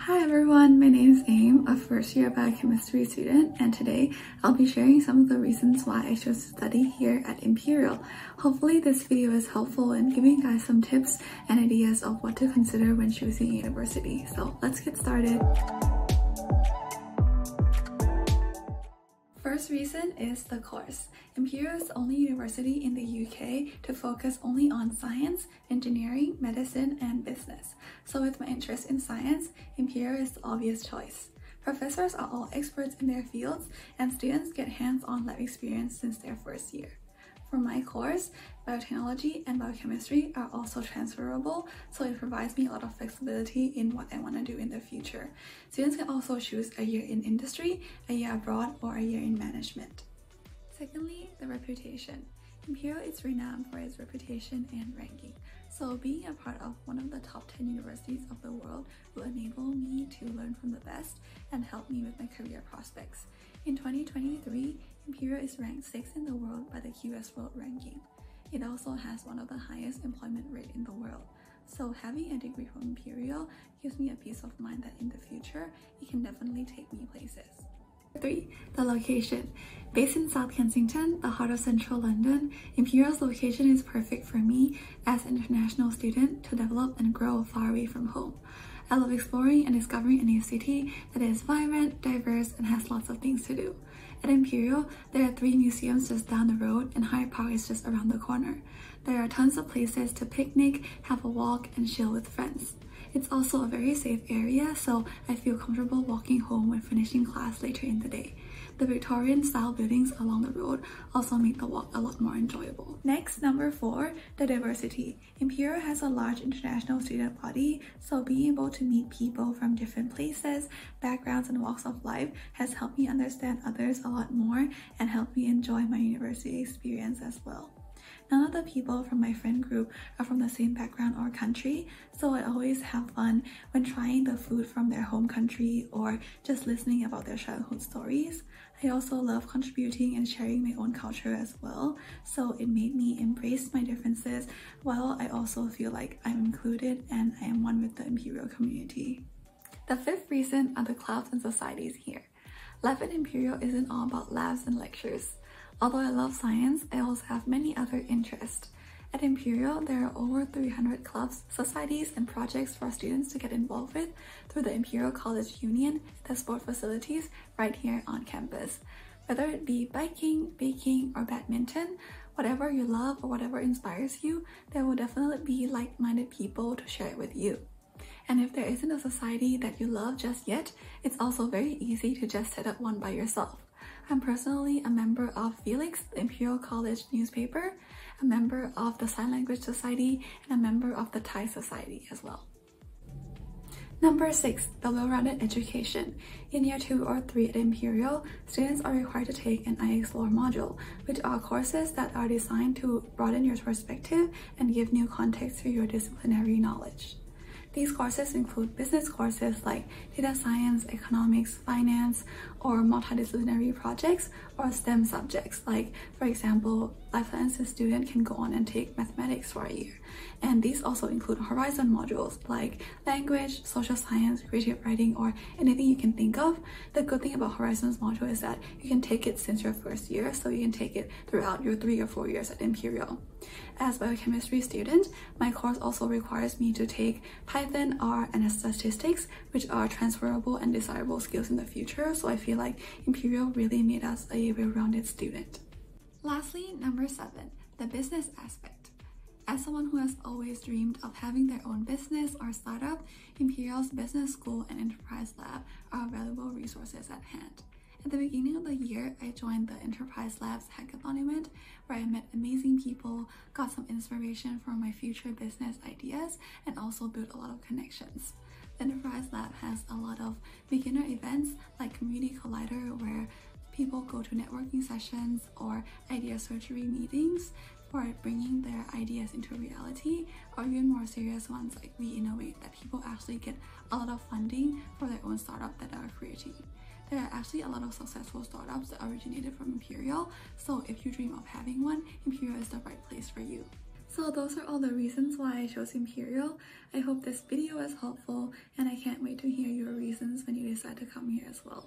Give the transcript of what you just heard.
Hi everyone, my name is Aim, a first year biochemistry student, and today I'll be sharing some of the reasons why I chose to study here at Imperial. Hopefully this video is helpful in giving you guys some tips and ideas of what to consider when choosing a university. So let's get started. First reason is the course. Imperial is the only university in the UK to focus only on science, engineering, medicine, and business. So with my interest in science, Imperial is the obvious choice. Professors are all experts in their fields and students get hands-on lab experience since their first year. For my course, biotechnology and biochemistry are also transferable, so it provides me a lot of flexibility in what I want to do in the future. Students can also choose a year in industry, a year abroad, or a year in management. Secondly, the reputation. Imperial is renowned for its reputation and ranking, so being a part of one of the top 10 universities of the world will enable me to learn from the best and help me with my career prospects. In 2023, Imperial is ranked 6th in the world by the QS World Ranking. It also has one of the highest employment rate in the world. So having a degree from Imperial gives me a peace of mind that in the future, it can definitely take me places. 3. The location. Based in South Kensington, the heart of central London, Imperial's location is perfect for me as an international student to develop and grow far away from home. I love exploring and discovering a new city that is vibrant, diverse, and has lots of things to do. At Imperial, there are three museums just down the road and Hyde Park is just around the corner. There are tons of places to picnic, have a walk, and chill with friends. It's also a very safe area, so I feel comfortable walking home when finishing class later in the day. The Victorian style buildings along the road also make the walk a lot more enjoyable. Next, number four, the diversity. Imperial has a large international student body, so being able to meet people from different places, backgrounds, and walks of life has helped me understand others a lot more and helped me enjoy my university experience as well. None of the people from my friend group are from the same background or country, so I always have fun when trying the food from their home country or just listening about their childhood stories. I also love contributing and sharing my own culture as well, so it made me embrace my differences while I also feel like I'm included and I am one with the Imperial community. The fifth reason are the clubs and societies here. Life at Imperial isn't all about labs and lectures. Although I love science, I also have many other interests. At Imperial, there are over 300 clubs, societies, and projects for our students to get involved with through the Imperial College Union the sport facilities right here on campus. Whether it be biking, baking, or badminton, whatever you love or whatever inspires you, there will definitely be like-minded people to share it with you. And if there isn't a society that you love just yet, it's also very easy to just set up one by yourself. I'm personally a member of Felix, the Imperial College newspaper, a member of the Sign Language Society, and a member of the Thai Society as well. Number 6. The well-rounded education. In year 2 or 3 at Imperial, students are required to take an I Explore module, which are courses that are designed to broaden your perspective and give new context to your disciplinary knowledge. These courses include business courses like data science, economics, finance, or multidisciplinary projects, or STEM subjects like, for example, life sciences student can go on and take mathematics for a year. And these also include horizon modules like language, social science, creative writing, or anything you can think of. The good thing about horizons module is that you can take it since your first year, so you can take it throughout your three or four years at Imperial. As biochemistry student, my course also requires me to take Python, R, and statistics, which are transferable and desirable skills in the future, so I feel like Imperial really made us a well-rounded student. Lastly, number seven, the business aspect. As someone who has always dreamed of having their own business or startup, Imperial's Business School and Enterprise Lab are valuable resources at hand. At the beginning of the year, I joined the Enterprise Labs Hackathon event where I met amazing people, got some inspiration for my future business ideas, and also built a lot of connections. Enterprise Lab has a lot of beginner events like Community Collider where people go to networking sessions or idea surgery meetings for bringing their ideas into reality or even more serious ones like We Innovate that people actually get a lot of funding for their own startup that are creating. There are actually a lot of successful startups that originated from Imperial, so if you dream of having one, Imperial is the right place for you. So those are all the reasons why I chose Imperial. I hope this video was helpful and I can't wait to hear your reasons when you decide to come here as well.